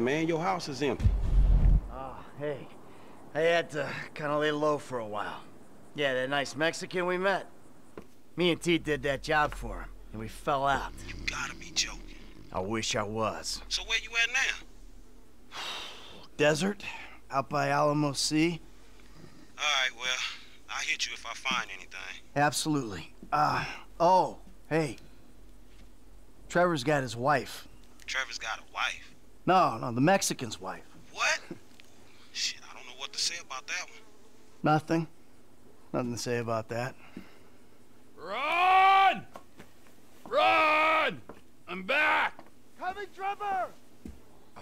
that, man? Your house is empty. Oh, hey. I had to kind of lay low for a while. Yeah, that nice Mexican we met. Me and T did that job for him, and we fell out. You gotta be joking. I wish I was. So where you at now? Desert, out by Alamo Sea. All right, well, I'll hit you if I find anything. Absolutely. Uh, oh, hey. Trevor's got his wife. Trevor's got a wife. No, no, the Mexican's wife. What? Shit, I don't know what to say about that one. Nothing. Nothing to say about that. Run! Run! I'm back! Coming, Trevor!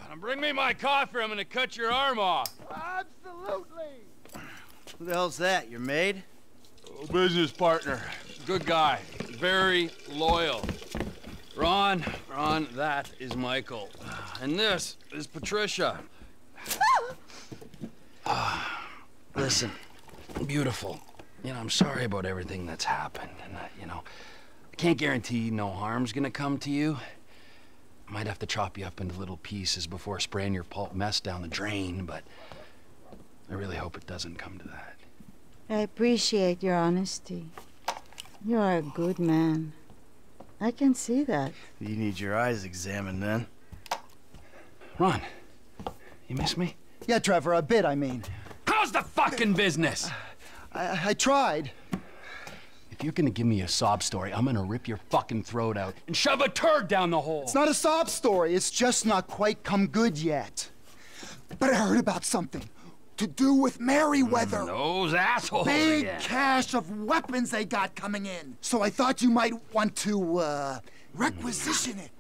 Now bring me my coffee, I'm gonna cut your arm off. Absolutely! Who the hell's that? Your maid? Business partner. Good guy. Very loyal. Ron, Ron, that is Michael. And this is Patricia. Listen, beautiful. You know, I'm sorry about everything that's happened. And, uh, you know, I can't guarantee no harm's gonna come to you. I might have to chop you up into little pieces before spraying your pulp mess down the drain, but I really hope it doesn't come to that. I appreciate your honesty. You are a good man. I can see that. You need your eyes examined then. Ron, you miss me? Yeah, Trevor, a bit, I mean. How's the fucking business? I, I tried. If you're gonna give me a sob story, I'm gonna rip your fucking throat out and shove a turd down the hole. It's not a sob story, it's just not quite come good yet. But I heard about something to do with Merryweather. Those assholes Big again. cache of weapons they got coming in. So I thought you might want to, uh, requisition it.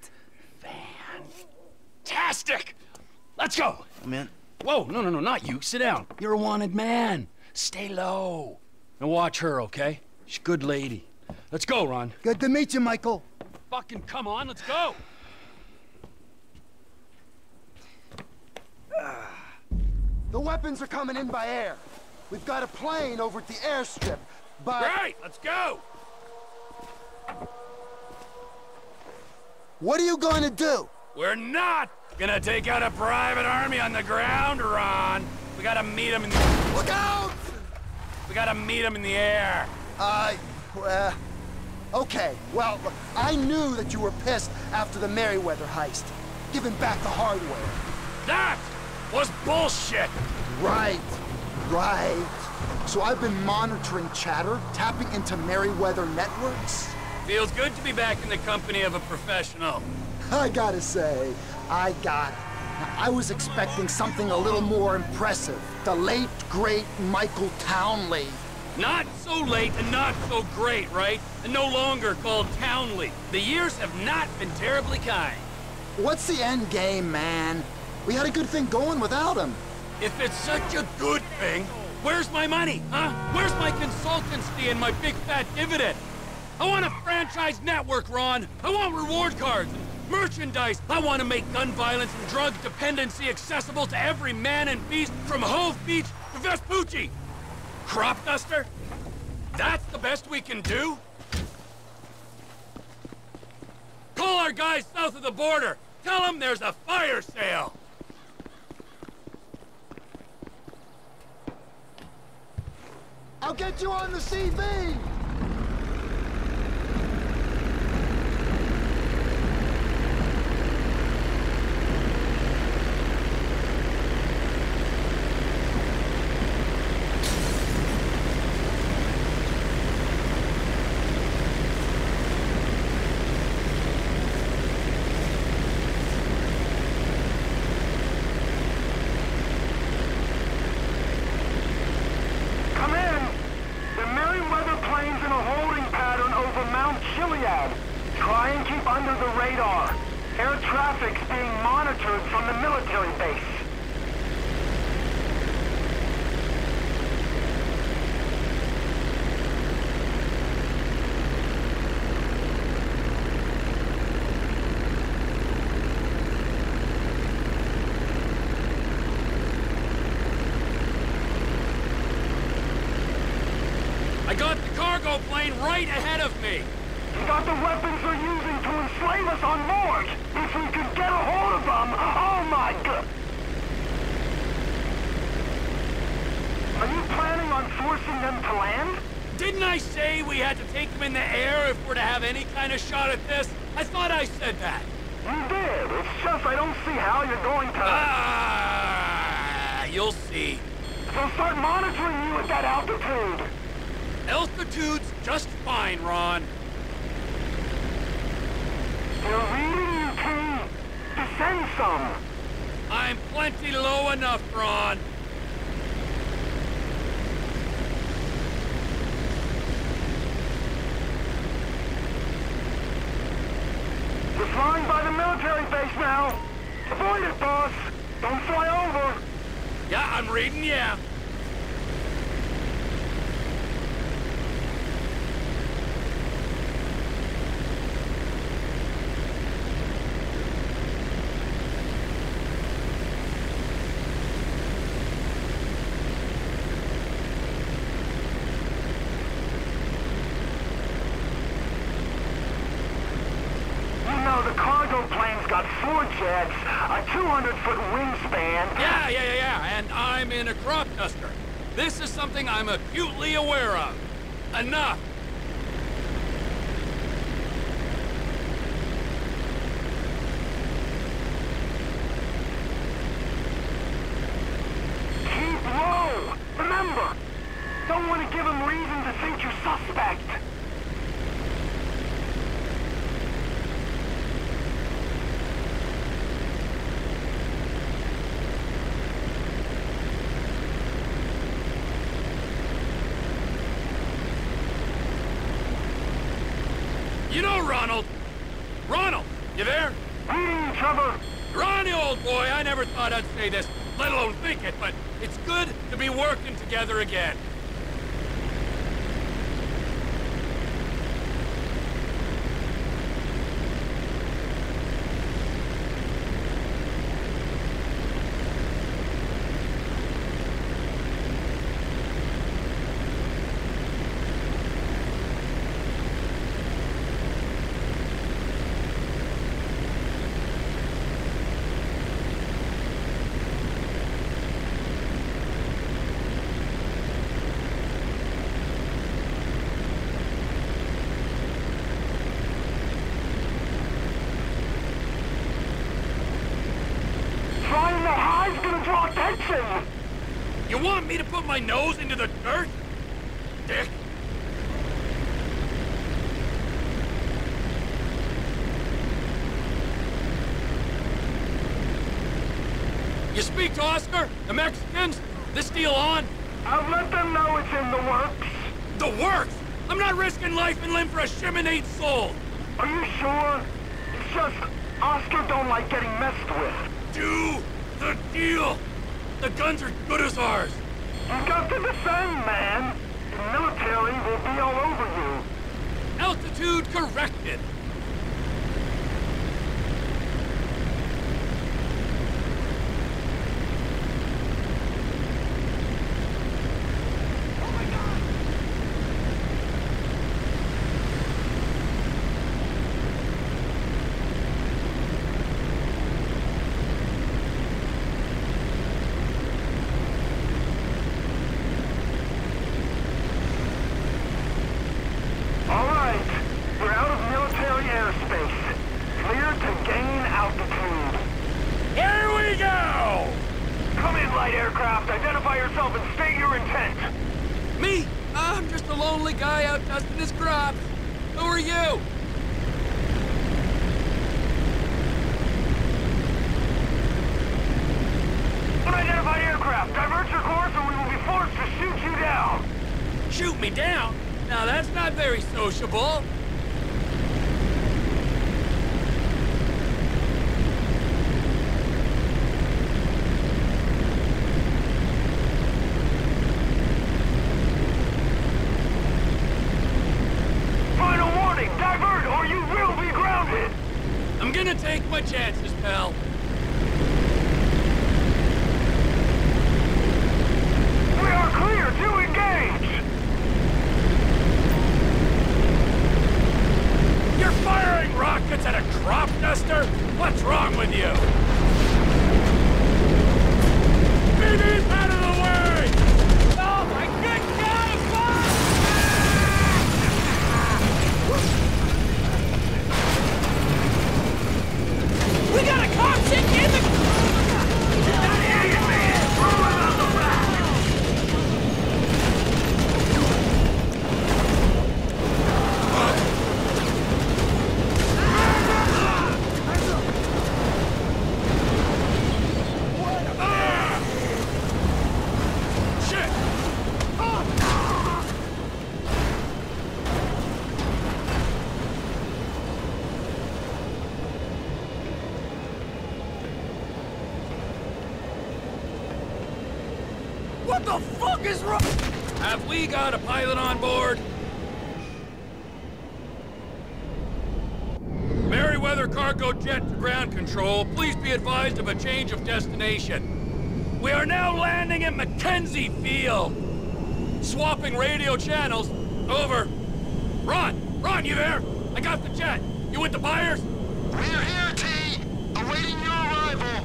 Fantastic! Let's go! Come in. Whoa, no, no, no, not you. Sit down. You're a wanted man. Stay low. And watch her, okay? She's a good lady. Let's go, Ron. Good to meet you, Michael. Fucking come on, let's go! The weapons are coming in by air. We've got a plane over at the airstrip, but... Right, let's go! What are you going to do? We're not gonna take out a private army on the ground, Ron. We gotta meet them in the... Look out! We gotta meet them in the air. Uh, uh, okay. Well, look, I knew that you were pissed after the Merryweather heist. Giving back the hardware. That was bullshit! Right, right. So I've been monitoring chatter, tapping into Merryweather networks. Feels good to be back in the company of a professional. I gotta say, I got it. Now, I was expecting something a little more impressive. The late, great Michael Townley. Not so late and not so great, right? And no longer called Townley. The years have not been terribly kind. What's the end game, man? We had a good thing going without him. If it's such a good thing, where's my money, huh? Where's my consultancy and my big fat dividend? I want a franchise network, Ron. I want reward cards, and merchandise. I want to make gun violence and drug dependency accessible to every man and beast from Hove Beach to Vespucci. Crop duster? That's the best we can do? Call our guys south of the border. Tell them there's a fire sale. I'll get you on the CB! Come in! The Merryweather plane's in a holding pattern over Mount Chiliad. Try and keep under the radar. Air traffic's being monitored from the military base. I got the cargo plane right ahead of me. Got the weapons they're using to enslave us on board. If we could get a hold of them, oh my god. Are you planning on forcing them to land? Didn't I say we had to take them in the air if we're to have any kind of shot at this? I thought I said that. You did. It's just I don't see how you're going to... Ah, you'll see. They'll start monitoring you at that altitude. Altitude's just fine, Ron. You're reading, you. Descend some. I'm plenty low enough, Ron. We're flying by the military base now. Avoid it, boss. Don't fly over. Yeah, I'm reading, yeah. You know, the cargo plane's got four jets, a 200-foot wingspan. Yeah, yeah, yeah, yeah, and I'm in a crop duster. This is something I'm acutely aware of. Enough. Keep low. Remember, don't want to give them reason to think you're suspect. You know, Ronald. Ronald, you there? Reading, Trevor. Ronnie, old boy, I never thought I'd say this, let alone think it, but it's good to be working together again. Flying that high's gonna draw attention. You want me to put my nose into the dirt? Dick. You speak to Oscar? The Mexicans? This deal on? I've let them know it's in the works. The works! I'm not risking life and limb for a Shimonade soul! Are you sure? It's just Oscar don't like getting messed with. Do the deal! The guns are good as ours! You've got to defend, man. The military will be all over you. Altitude corrected! All right. We're out of military airspace. Clear to gain altitude. Here we go! Come in, light aircraft. Identify yourself and state your intent. Me? I'm just a lonely guy out dusting his crops. Who are you? Unidentified aircraft. Divert your course or we will be forced to shoot you down. Shoot me down? Now that's not very sociable. Final warning. Divert or you will be grounded. I'm gonna take my chances, pal. We are clear to engage. What the fuck is wrong? Have we got a pilot on board? Merryweather cargo jet to ground control. Please be advised of a change of destination. We are now landing at McKenzie Field. Swapping radio channels. Over. Ron! Ron, you there? I got the jet. You with the buyers? We're here, T. Awaiting your arrival.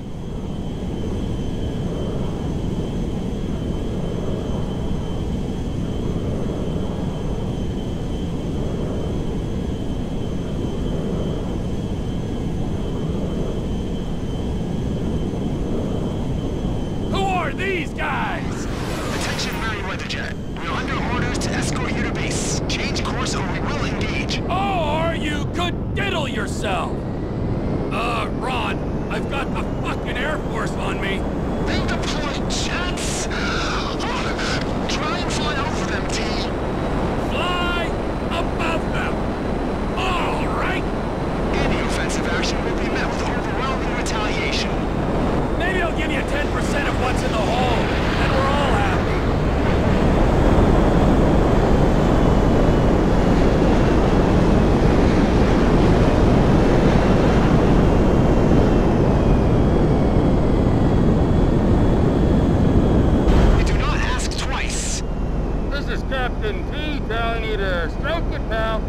Who are these guys? Attention, Merryweather Jet. We are under orders to escort you to base. Change course or we will engage. Or you could diddle yourself. Uh, Ron, I've got the fucking Air Force on me. They deployed jets. Try and fly over them, T. Fly above them. All right. Any offensive action will be met with overwhelming retaliation. Maybe I'll give you 10% of what's in the hole, and we're all happy. We do not ask twice. This is Captain T telling you to stroke it, pal.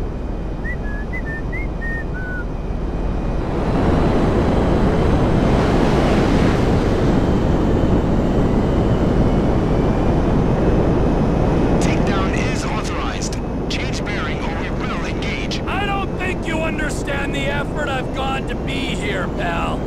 Takedown is authorized. Change bearing or we will engage. I don't think you understand the effort I've gone to be here, pal.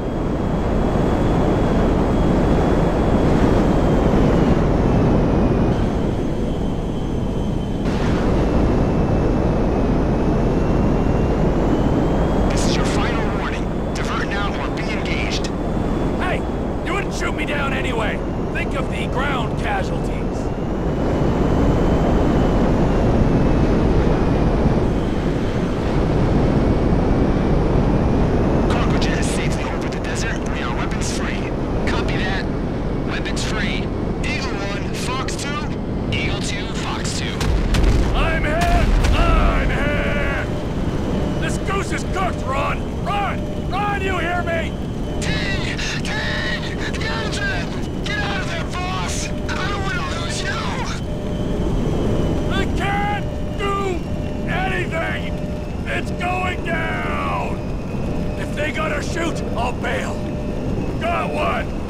thing! It's going down! If they gotta shoot, I'll bail. Got one!